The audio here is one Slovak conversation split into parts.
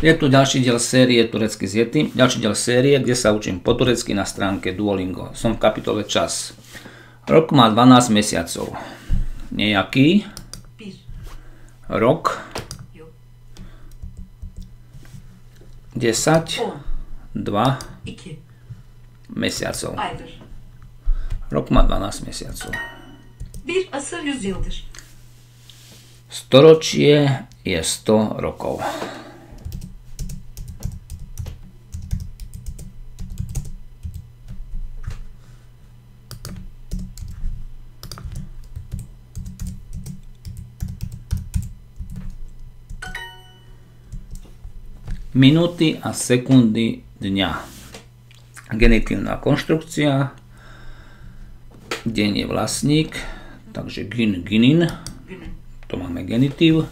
Je tu ďalší diel série Turecky s Yeti, ďalší diel série, kde sa učím po turecky na stránke Duolingo. Som v kapitole Čas. Rok má 12 mesiacov. Nejaký rok Yok. 10, On. 2 iki mesiacov. Rok má 12 mesiacov. Storočie je 100 rokov. Minúty a sekundy dňa. Genitívna konštrukcia. Deň je vlastník, takže gin, ginin to máme genitív,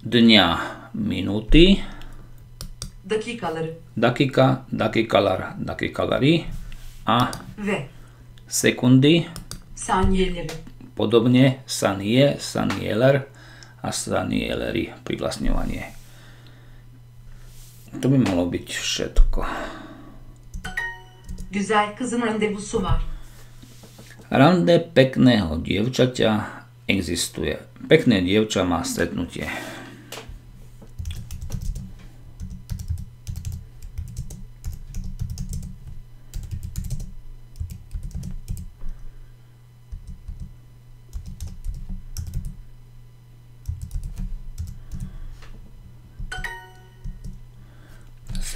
dňa minúty, dakika, dakikalar, dakikalari a ve sekundy, saniyeleri. podobne sanie, sanieler a sanieleri, privlastňovanie. To by malo byť všetko. Güzel kızın randevusu var. Rande pekného dievčaťa existuje. Pekné dievča má stretnutie.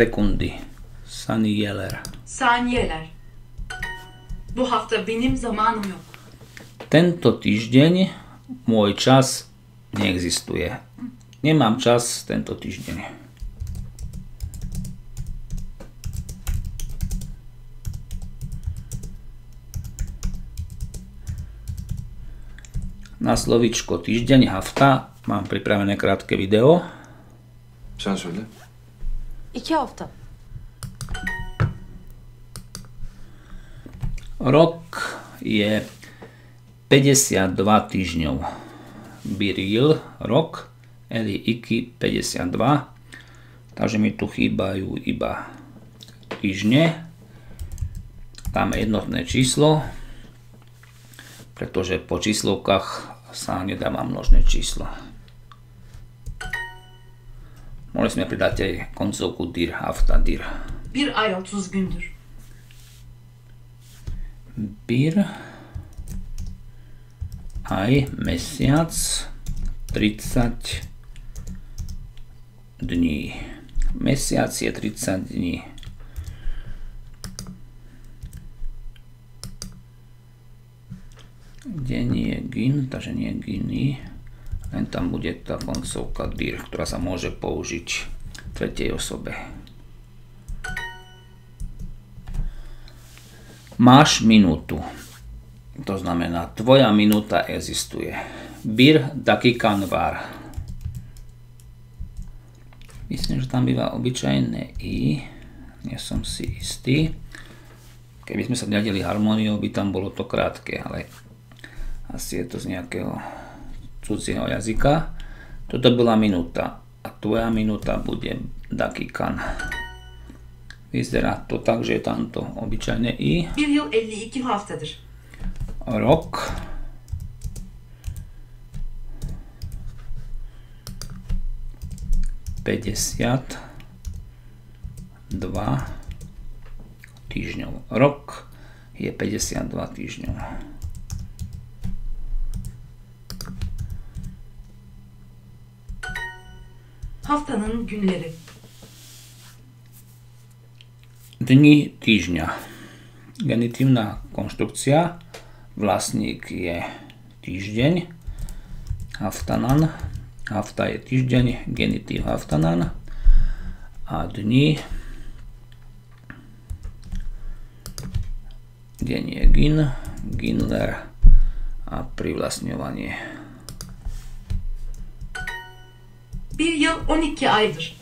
Sekundy. Saniyeler. Saniyeler. Bu hafta benim zamanım yok. Tento týždeň môj čas neexistuje. Nemám čas tento týždeň. Na slovičko týždeň hafta mám pripravené krátke video. Sen söyle. İki hafta. Rok je 52 týždňov. Biril, rok, Eli Iki 52. Takže mi tu chýbajú iba týždne. Dáme jednotné číslo, pretože po číslovkách sa nedáva množné číslo. Mohli sme pridať aj koncovku dir, hafta dir. Bir ay 30 gündür. Bir aj mesiac 30 dní. Mesiac je 30 dní. Deň je gin, takže nie giny. Len tam bude tá koncovka dir, ktorá sa môže použiť v tretej osobe. Máš minútu. To znamená, tvoja minúta existuje. Bir dakikan var. Myslím, že tam býva obyčajné i. Nie som si istý. Keby sme sa riadili harmóniou, by tam bolo to krátke, ale asi je to z nejakého cudzieho jazyka. Toto bola minúta a tvoja minúta bude dakikan. Vyzerá to tak, že je tamto obyčajné i. Bir yıl 52 haftadır. Rok. Päťdesiat dva týždňov. Rok je 52 týždňov. Haftanın günleri. Dni týždňa. Genitívna konštrukcia. Vlastník je týždeň. Haftanan. Hafta je týždeň. Genitív haftanan. A dni. Deň je gin. Ginler. A privlastňovanie. Bir yıl 12 aydır.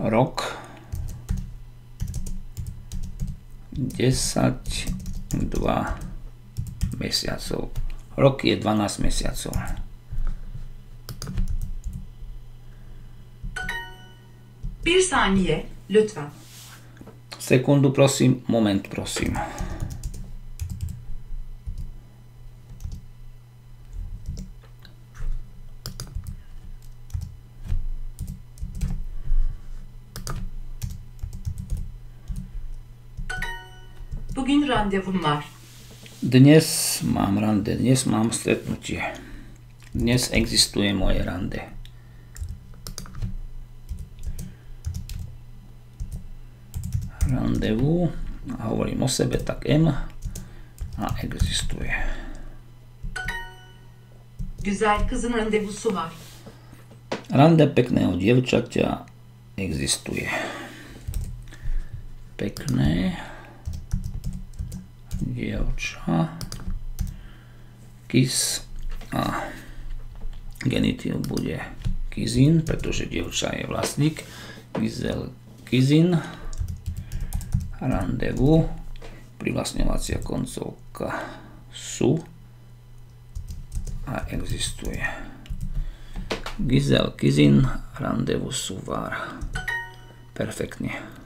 Rok 10, 2 mesiacov. Rok je 12 mesiacov. Bir saniye lütfen. Sekundu prosím, moment prosím. Bugün randevum var. Dnes mám rande, dnes mám stretnutie. Dnes existuje moje rande. Randevu, hovorím o sebe, tak M a existuje. Güzel kızın randevusu var. Rande pekného dievčaťa existuje. Pekné dievča kis a genitív bude kizin, pretože dievča je vlastník. Gizel kizin randevu privlastňovacia koncovka su a existuje. Gizel Kizin, randevu Suvar. Perfektne.